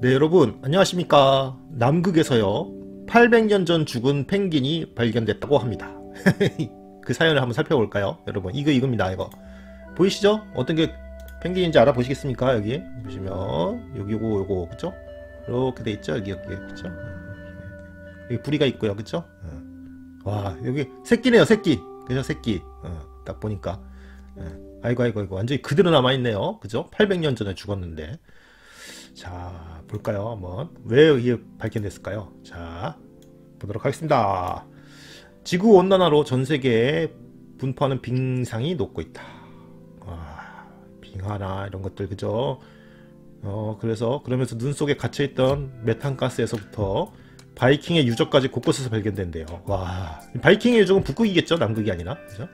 네 여러분 안녕하십니까? 남극에서요 800년 전 죽은 펭귄이 발견됐다고 합니다. 그 사연을 한번 살펴볼까요? 여러분 이거 이겁니다 이거. 보이시죠? 어떤 게 펭귄인지 알아보시겠습니까? 여기? 보시면 여기 요거 그쵸? 이렇게 돼 있죠? 여기 여기 그쵸? 여기 부리가 있고요 그쵸? 어. 와 여기 새끼네요 새끼. 그죠 새끼? 어, 딱 보니까. 예. 아이고 아이고 아이고 완전히 그대로 남아있네요. 그죠? 800년 전에 죽었는데 자 볼까요? 한번. 왜 이게 발견됐을까요? 자 보도록 하겠습니다. 지구 온난화로 전 세계에 분포하는 빙상이 녹고 있다. 와, 빙하나 이런 것들 그죠? 어 그래서 그러면서 눈 속에 갇혀 있던 메탄 가스에서부터 바이킹의 유적까지 곳곳에서 발견된대요. 와 바이킹의 유적은 북극이겠죠? 남극이 아니라. 그죠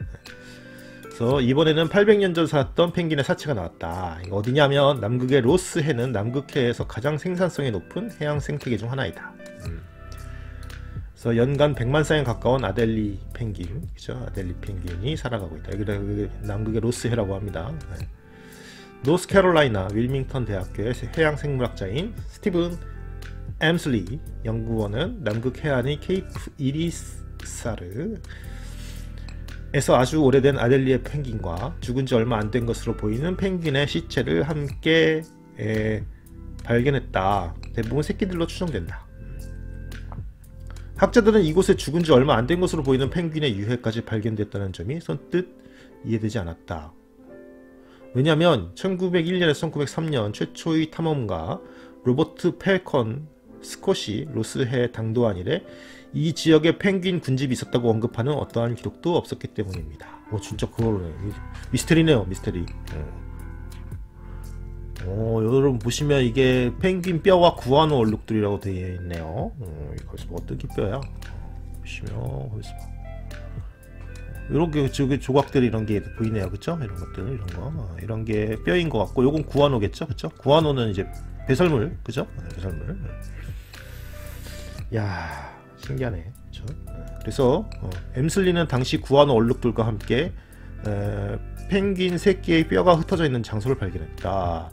그래서 이번에는 800년 전 살았던 펭귄의 사체가 나왔다. 어디냐면 남극의 로스해는 남극해에서 가장 생산성이 높은 해양 생태계 중 하나이다. 음. 그래서 연간 100만 쌍에 가까운 아델리 펭귄, 그죠? 아델리 펭귄이 살아가고 있다. 여기 남극의 로스해라고 합니다. 네. 노스캐롤라이나 윌밍턴 대학교의 해양 생물학자인 스티븐 엠슬리 연구원은 남극 해안의 케이프 이리사르 에서 아주 오래된 아델리에 펭귄과 죽은 지 얼마 안 된 것으로 보이는 펭귄의 시체를 함께 에, 발견했다. 대부분 새끼들로 추정된다. 학자들은 이곳에 죽은 지 얼마 안 된 것으로 보이는 펭귄의 유해까지 발견됐다는 점이 선뜻 이해되지 않았다. 왜냐하면 1901년에서 1903년 최초의 탐험가 로버트 펠컨 스콧이 로스해 당도한 이래 이 지역에 펭귄 군집이 있었다고 언급하는 어떠한 기록도 없었기 때문입니다. 오 진짜 그거네 미스테리네요 미스테리. 어. 어, 여러분 보시면 이게 펭귄 뼈와 구아노 얼룩들이라고 되어 있네요. 어, 이거 어떤 게 뼈야? 보시면 거기서 이렇게 저기 조각들 이런 게 보이네요, 그쵸? 이런 것들 이런 거 어, 이런 게 뼈인 것 같고, 요건 구아노겠죠, 그쵸? 구아노는 이제 배설물, 그죠? 네, 배설물. 야 신기하네. 그렇죠? 그래서 어, 엠슬리는 당시 구한 얼룩들과 함께 에, 펭귄 새끼의 뼈가 흩어져 있는 장소를 발견했다.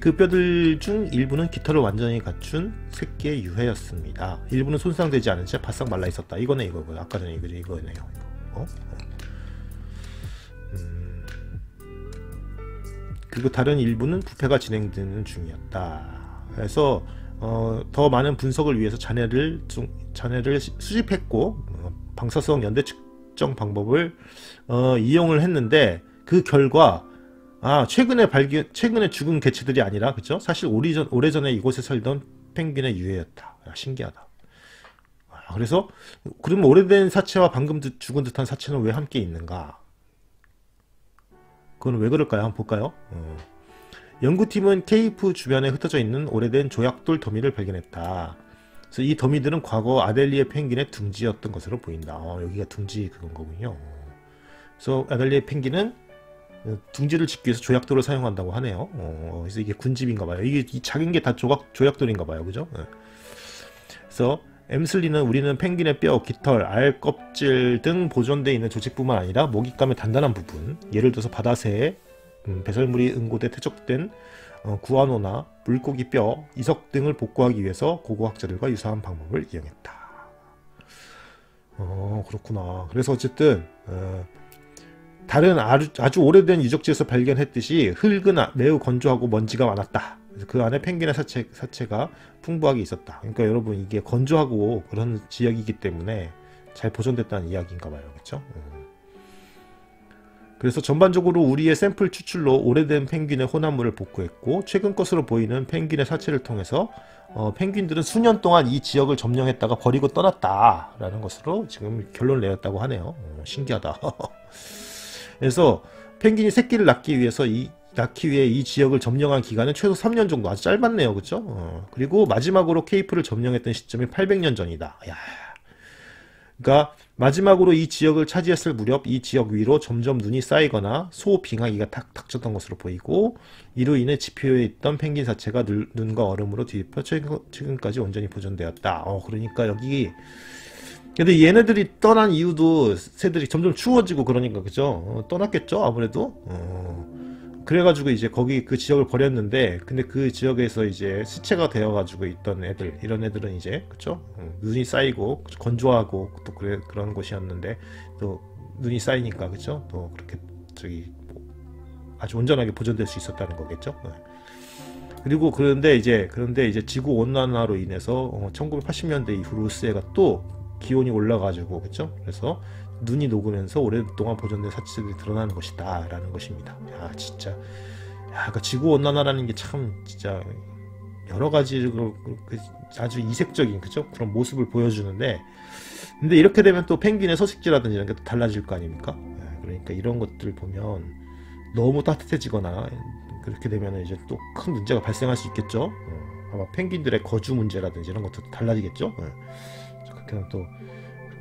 그 뼈들 중 일부는 깃털을 완전히 갖춘 새끼의 유해였습니다. 일부는 손상되지 않은 채 바싹 말라 있었다. 이거네 이거 아까 전에 이거 이거네요. 이거. 어? 음. 그리고 다른 일부는 부패가 진행되는 중이었다. 그래서 어, 더 많은 분석을 위해서 잔해를 잔해를 수집했고 어, 방사성 연대 측정 방법을 어, 이용을 했는데 그 결과 아 최근에 발견 최근에 죽은 개체들이 아니라 그죠 사실 오래전 오래전에 이곳에 살던 펭귄의 유해였다. 야, 신기하다. 아, 그래서 그러면 오래된 사체와 방금 죽은 듯한 사체는 왜 함께 있는가? 그건 왜 그럴까요? 한번 볼까요? 어. 연구팀은 케이프 주변에 흩어져 있는 오래된 조약돌 더미를 발견했다. 그래서 이 더미들은 과거 아델리에 펭귄의 둥지였던 것으로 보인다. 어, 여기가 둥지 그건 거군요. 그래서 아델리에 펭귄은 둥지를 짓기 위해서 조약돌을 사용한다고 하네요. 어, 그래서 이게 군집인가 봐요. 이게 작은 게 다 조각, 조약돌인가 봐요. 그죠? 네. 그래서 엠슬리는 우리는 펭귄의 뼈, 깃털, 알 껍질 등 보존되어 있는 조직뿐만 아니라 먹잇감의 단단한 부분, 예를 들어서 바다새의 음, 배설물이 응고돼 퇴적된 어, 구안호나 물고기 뼈, 이석 등을 복구하기 위해서 고고학자들과 유사한 방법을 이용했다. 어 그렇구나. 그래서 어쨌든 어, 다른 아주, 아주 오래된 유적지에서 발견했듯이 흙은 아, 매우 건조하고 먼지가 많았다. 그 안에 펭귄의 사체, 사체가 풍부하게 있었다. 그러니까 여러분 이게 건조하고 그런 지역이기 때문에 잘 보존됐다는 이야기인가 봐요. 그렇죠? 음. 그래서 전반적으로 우리의 샘플 추출로 오래된 펭귄의 혼합물을 복구했고 최근 것으로 보이는 펭귄의 사체를 통해서 어, 펭귄들은 수년 동안 이 지역을 점령했다가 버리고 떠났다라는 것으로 지금 결론을 내렸다고 하네요. 어, 신기하다. 그래서 펭귄이 새끼를 낳기 위해서 이 낳기 위해 이 지역을 점령한 기간은 최소 3년 정도 아주 짧았네요. 그렇죠? 어, 그리고 마지막으로 케이프를 점령했던 시점이 800년 전이다. 야. 그러니까 마지막으로 이 지역을 차지했을 무렵 이 지역 위로 점점 눈이 쌓이거나 소 빙하기가 탁 닥쳤던 것으로 보이고 이로 인해 지표에 있던 펭귄 사체가 눈과 얼음으로 뒤집혀 최근까지 온전히 보존되었다. 어 그러니까 여기 근데 얘네들이 떠난 이유도 새들이 점점 추워지고 그러니까 그죠? 어, 떠났겠죠 아무래도. 어, 그래가지고 이제 거기 그 지역을 버렸는데 근데 그 지역에서 이제 시체가 되어가지고 있던 애들 이런 애들은 이제 그쵸 음, 눈이 쌓이고 건조하고 또 그래 그런 곳이었는데 또 눈이 쌓이니까 그쵸 또 그렇게 저기 뭐 아주 온전하게 보존될 수 있었다는 거겠죠. 네. 그리고 그런데 이제 그런데 이제 지구 온난화로 인해서 어, 1980년대 이후 루스에가 또 기온이 올라가지고 그죠? 그래서 눈이 녹으면서 오랫동안 보존된 사체들이 드러나는 것이다 라는 것입니다. 야 진짜 야 그러니까 지구 온난화라는 게 참 진짜 여러 가지로 그 아주 이색적인 그죠? 그런 모습을 보여주는데 근데 이렇게 되면 또 펭귄의 서식지라든지 이런 게 또 달라질 거 아닙니까? 예, 그러니까 이런 것들 보면 너무 따뜻해지거나 그렇게 되면 이제 또 큰 문제가 발생할 수 있겠죠. 어, 아마 펭귄들의 거주 문제라든지 이런 것도 달라지겠죠. 예. 그렇게 되면 또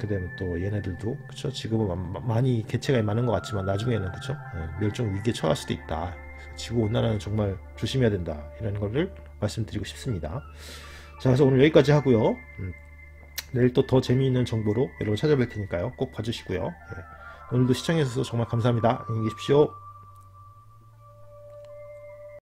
그렇게 되면 또 얘네들도 그쵸 지금은 마- 많이 개체가 많은 것 같지만 나중에는 그쵸 예, 멸종 위기에 처할 수도 있다. 지구 온난화는 정말 조심해야 된다. 이런 거를 말씀드리고 싶습니다. 자, 그래서 오늘 여기까지 하고요. 음, 내일 또 더 재미있는 정보로 여러분 찾아뵐 테니까요. 꼭 봐주시고요. 예. 오늘도 시청해주셔서 정말 감사합니다. 안녕히 계십시오.